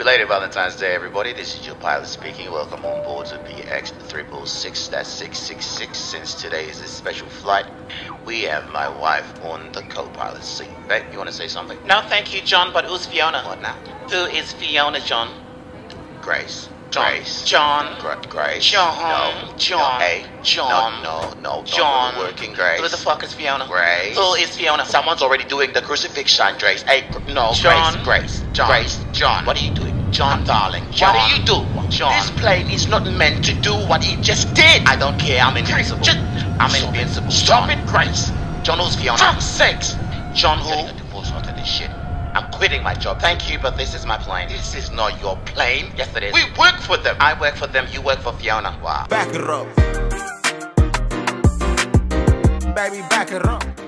Belated Valentine's Day, everybody. This is your pilot speaking. Welcome on board to PX 366. That's 666. Since today is a special flight, we have my wife on the co-pilot seat. Babe, you want to say something? No, thank you, John. But who's Fiona? What now? Who is Fiona, John? Grace. John. Grace. John. Gra- Grace. John. No. John. No. Hey. John. No. No. No. John. No. Working Grace. Who the fuck is Fiona? Grace. Who is Fiona? Someone's already doing the crucifixion, Grace. Hey, no, John. Grace, Grace, John. Grace, John. What are you doing? John, darling. John. What do you do? John. This plane is not meant to do what it just did. I don't care. I'm invincible. Just- I'm Stop invincible. it. Stop John. it, Grace. John, who's Fiona? Fuck's sakes. John, I'm getting a who? divorce out of this shit. I'm quitting my job. Thank you, but this is my plane. This is not your plane. Yes, it is. We work for them. I work for them. You work for Fiona. wow. Back it up. Baby, back it up.